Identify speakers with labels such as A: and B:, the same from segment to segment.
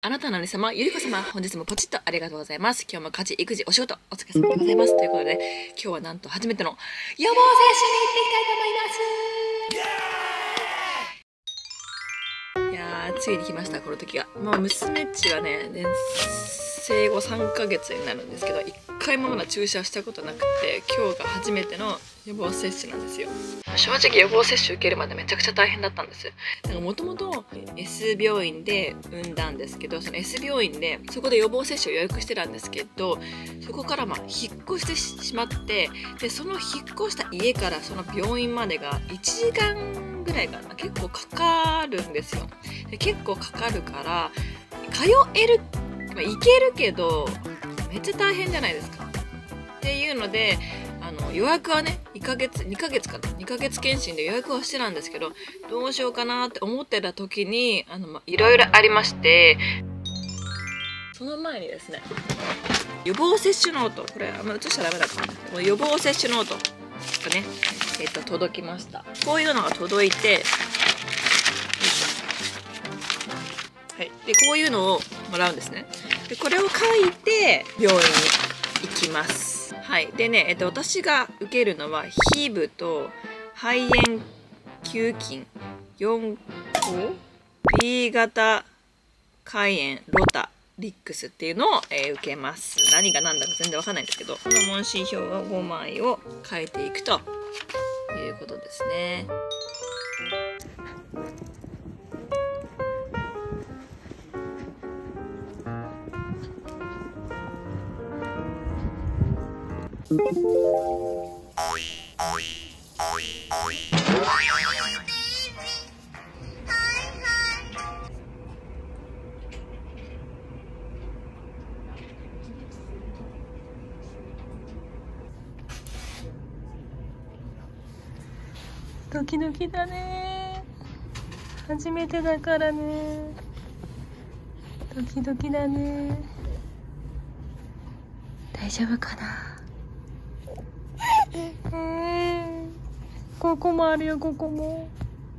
A: あなたの姉様、ゆりこ様、本日もポチッとありがとうございます。今日も家事、育児、お仕事、お疲れ様でございます。ということで、今日はなんと初めての予防接種に行っていきたいと思います。いやー、ついに来ました、この時が。もう娘っちはね、ね生後3ヶ月になるんですけど、一回もまだ注射したことなくて、今日が初めての予防接種なんですよ。正直予防接種受けるまでめちゃくちゃ大変だったんです。もともと S 病院で産んだんですけど、その S 病院でそこで予防接種を予約してたんですけど、そこからまあ引っ越してしまって、で、その引っ越した家からその病院までが1時間ぐらいかな、結構かかるんですよ。で結構かかるから、通える、まあ、行けるけど、めっちゃ大変じゃないですか。っていうので、あ予約はね1ヶ月2ヶ月かな。2ヶ月検診で予約はしてたんですけどどうしようかなって思ってた時にあの、まあ、いろいろありましてその前にですね予防接種ノート。これあんま映しちゃダメだった。この予防接種ノートがねえっと届きました。こういうのが届いてはい。でこういうのをもらうんですね。でこれを書いて病院に行きますはい。でね、えっと、私が受けるのは HIV と肺炎球菌4個 B 型肝炎ロタリックスっていうのを、えー受けます。何が何だか全然わかんないんですけど この問診票を5枚を書いていくということですね。ドキドキだね。初めてだからね。ドキドキだね。大丈夫かな？ここもあるよここも。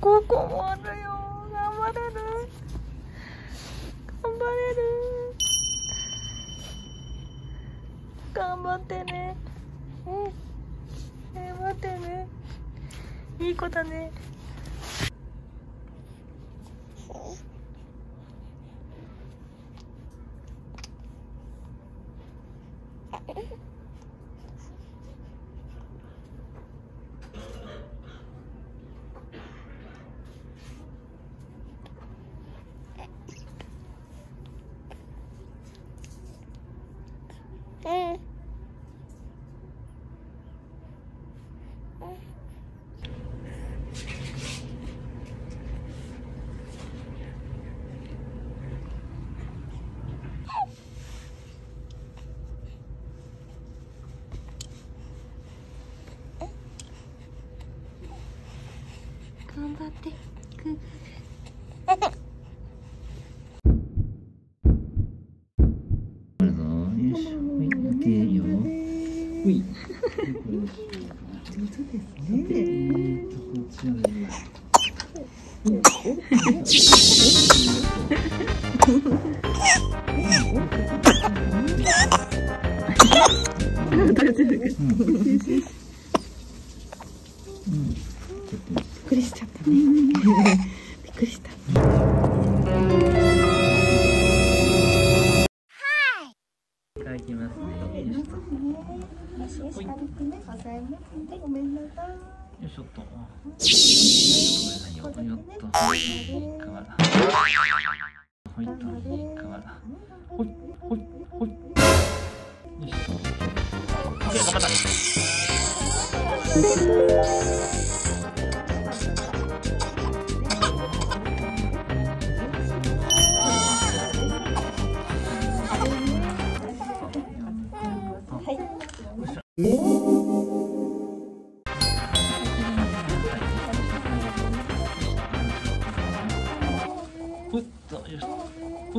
A: ここもあるよ。頑張れる。頑張れる。頑張ってね。うん。頑張ってね。いい子だね。頑張ってく
B: あるぞ。よし。はい、オッケーよ。ほい。上手ですね。えーと、こちらに。うん。ちょっと。
C: びっくりしちゃったね。びっくりした。
B: いきますね。よいしょっと。ほい。よいしょっと。ごめんなさいよ。よっと。はい。かわら。ほいと。かわら。ほい。ほい。ほい。よいしょ。オッケー、頑張った。ふっとよしふ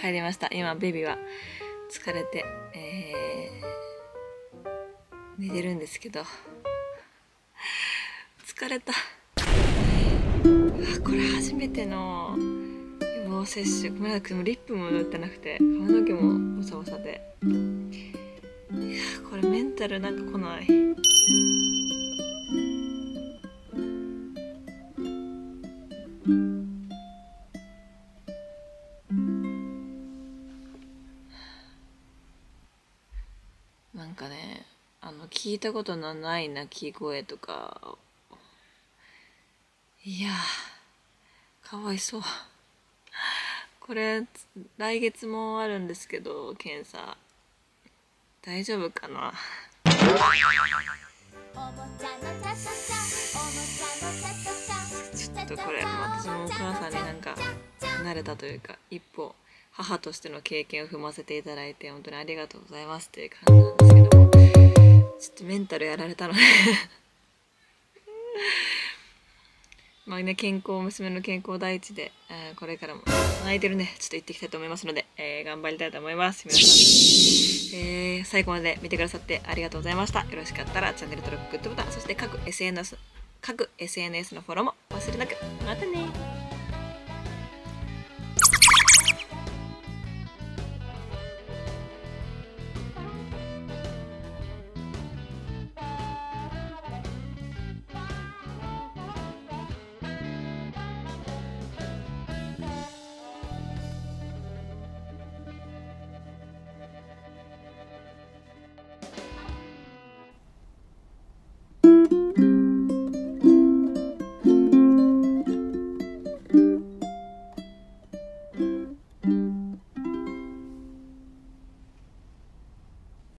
A: 帰りました。今ベビーは。疲れて、えー、寝てるんですけど。疲れた。あこれ初めての予防接種。まだでもリップも塗ってなくて髪の毛もボサボサで。いやこれメンタルなんか来ない。なんかねあの聞いたことのない鳴き声とかいやーかわいそう。これ来月もあるんですけど検査。大丈夫かな？ちょっとこれ私もお母さんになんか慣れたというか一歩母としての経験を踏ませていただいて本当にありがとうございますっていう感じなんですけどもちょっとメンタルやられたので。まあね健康娘の健康第一で、えーこれからも泣いてるね。ちょっと行っていきたいと思いますので、えー頑張りたいと思います。皆さん、えー最後まで見てくださってありがとうございました。よろしかったらチャンネル登録グッドボタンそして各 SNS 各 SNS のフォローも忘れなく。またね